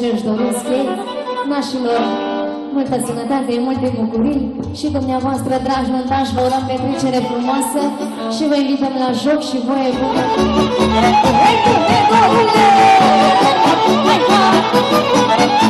Ce își doresc ei, nașilor, multă sănătate, multe bucurii și dumneavoastră, dragi nuntași, vă urăm petrecere frumoasă și vă invităm la joc și voie bună. Hai,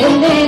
Gracias.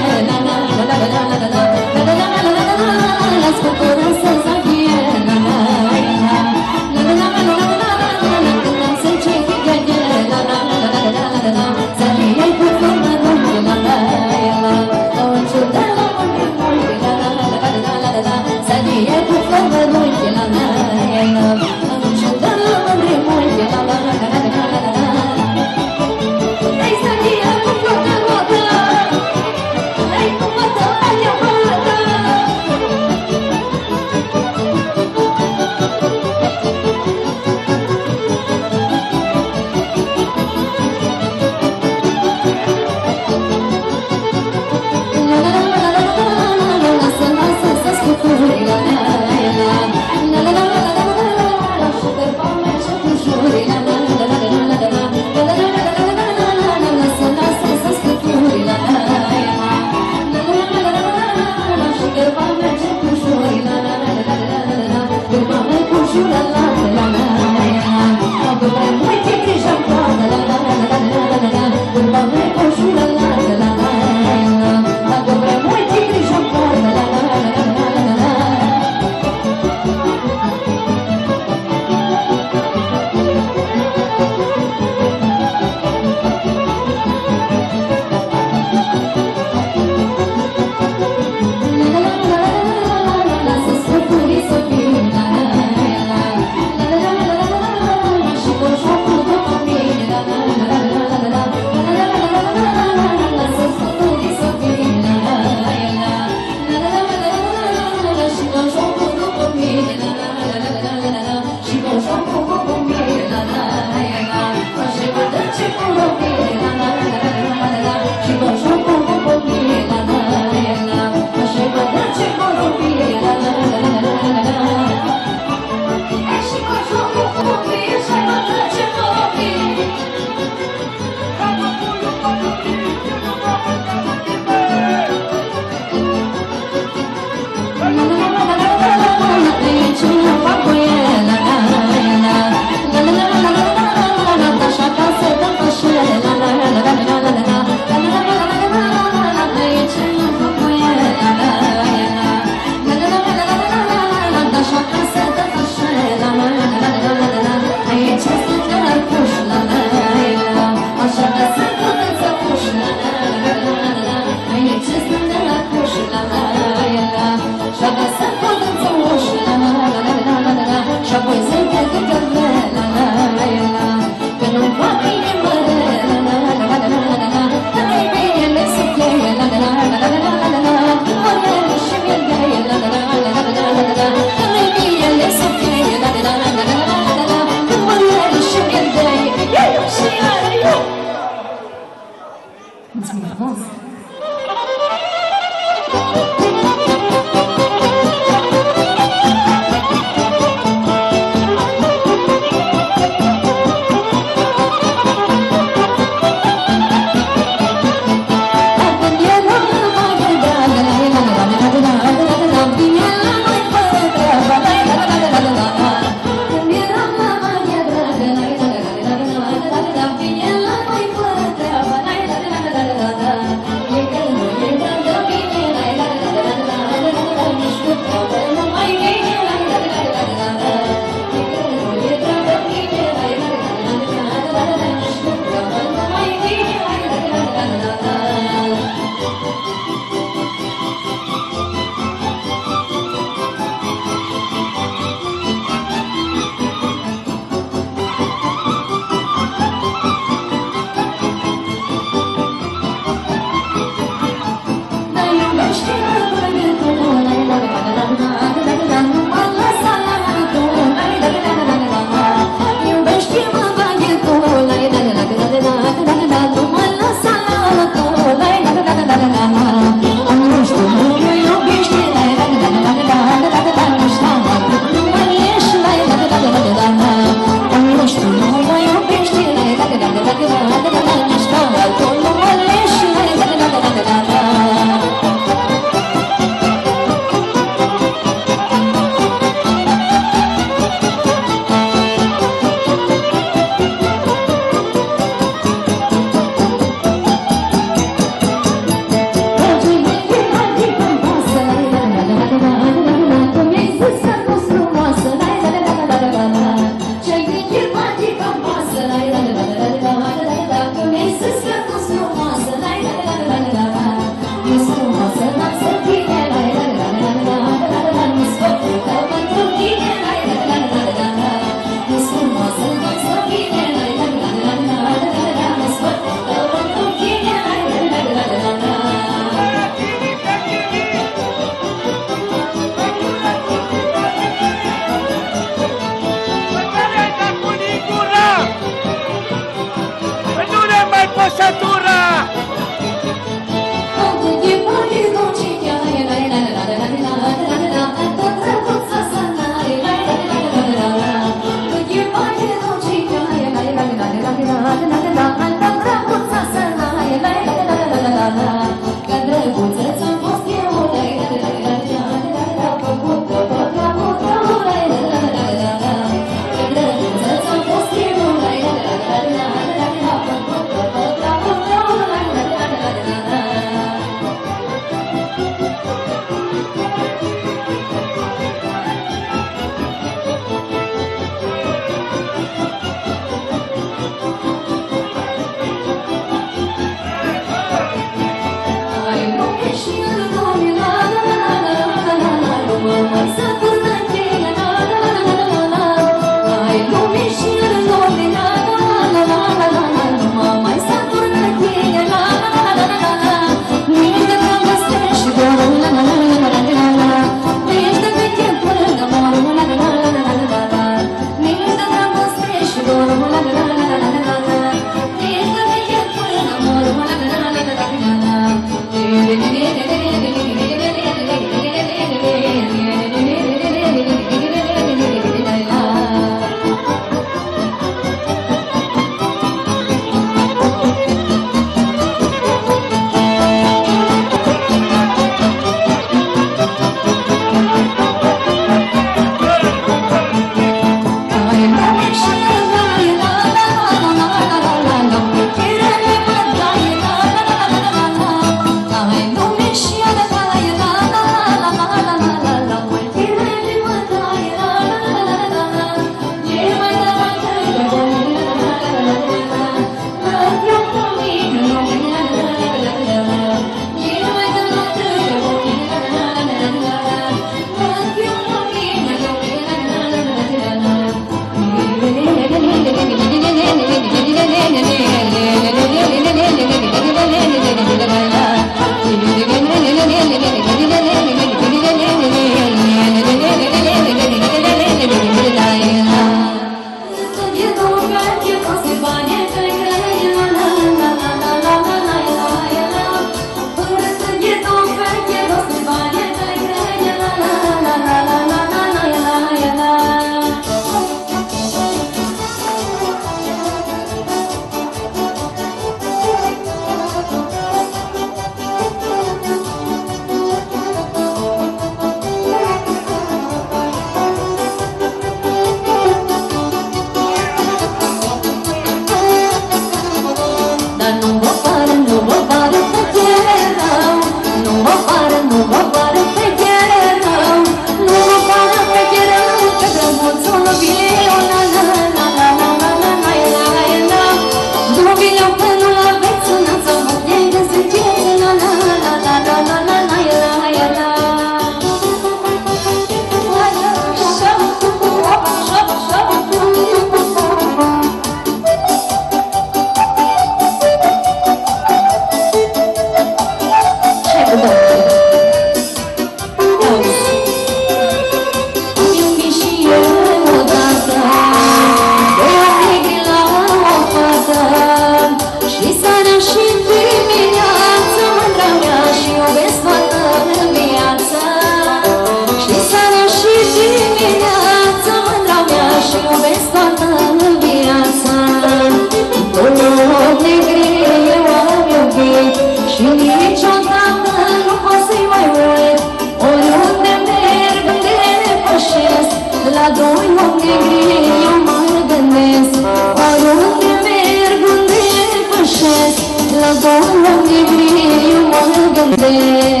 صباحا جبريل يوم الجمدان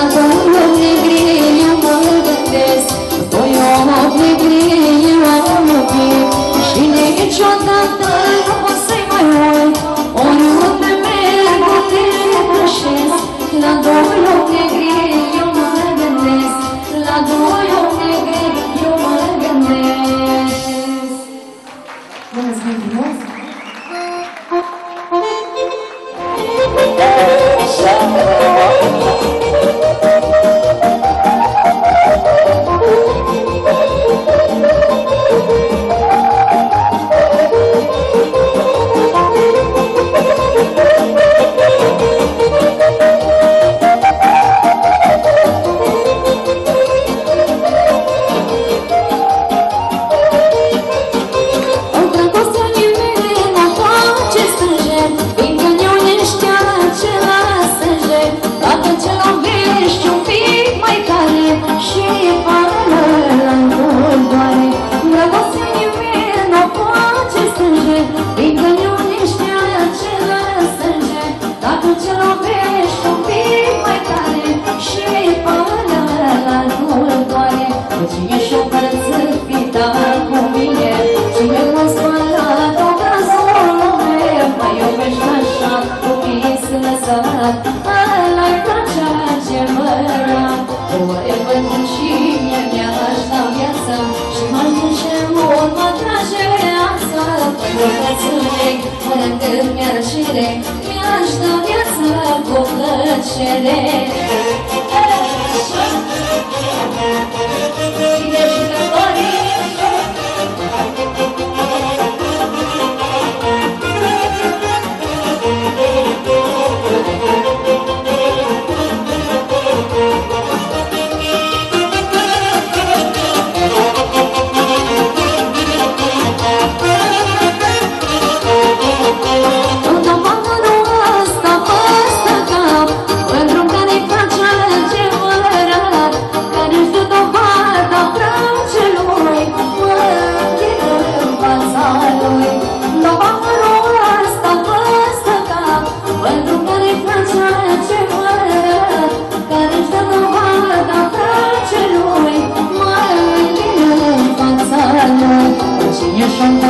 好不容易。çerek Thank you.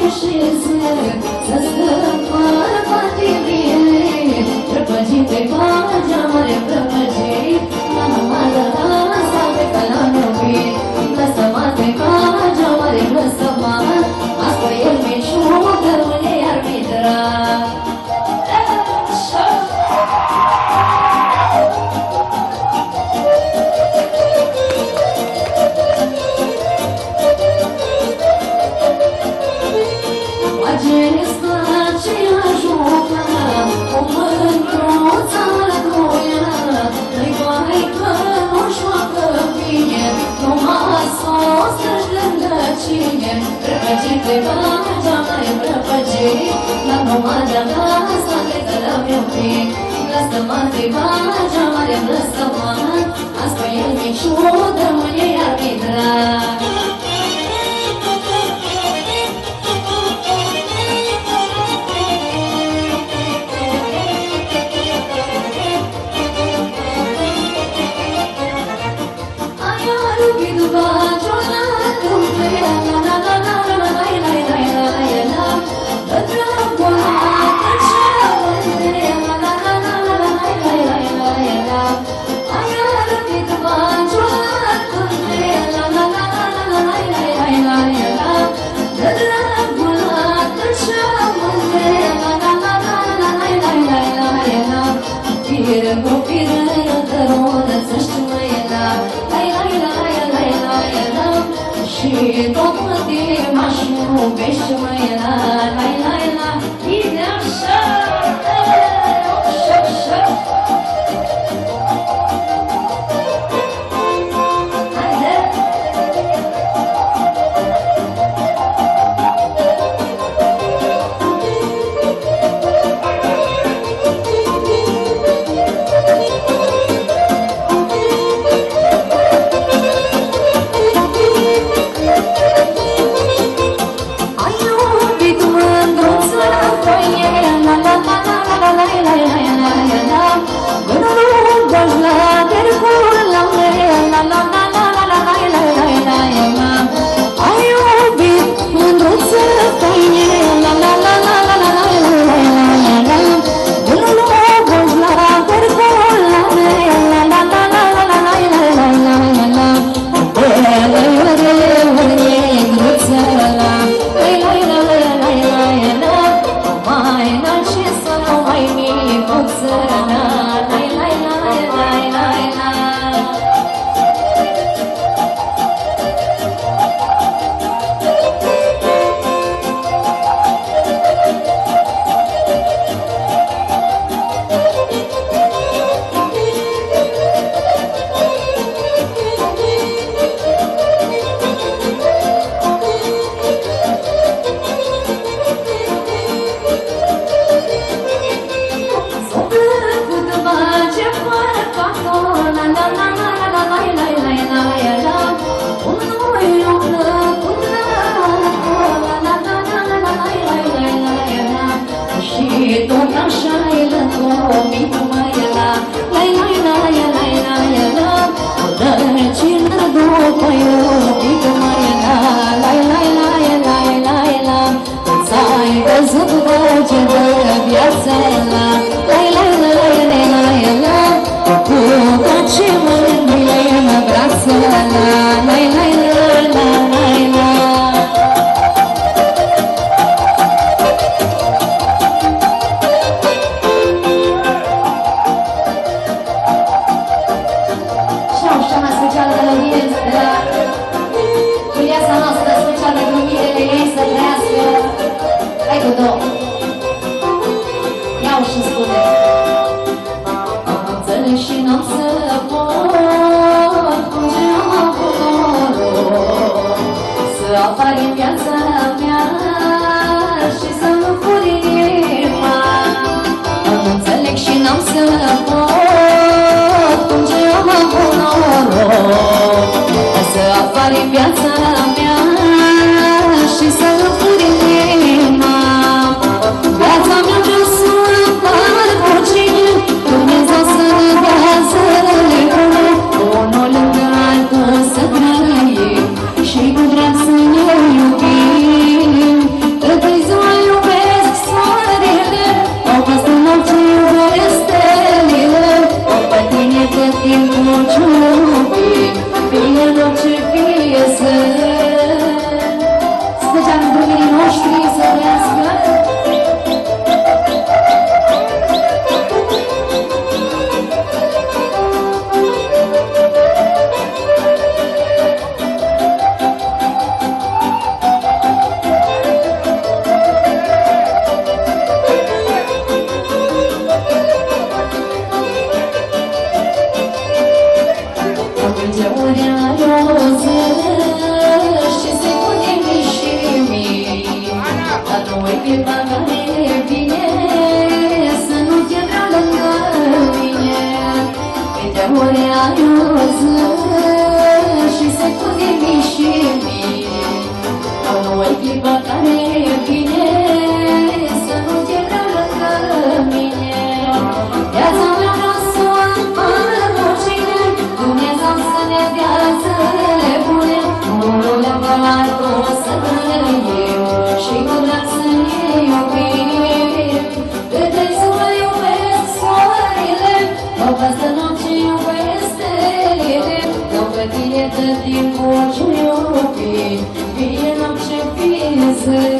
Să stăm fără patibire Prăpăgite cu geamare Lasă-mă, lasă-mă, că l-am iubit Lasă-mă, întrebarea cea mare, lasă-mă Asta e niciodată, mâine iar fi drag deixa amanhã. What you be, be an object, be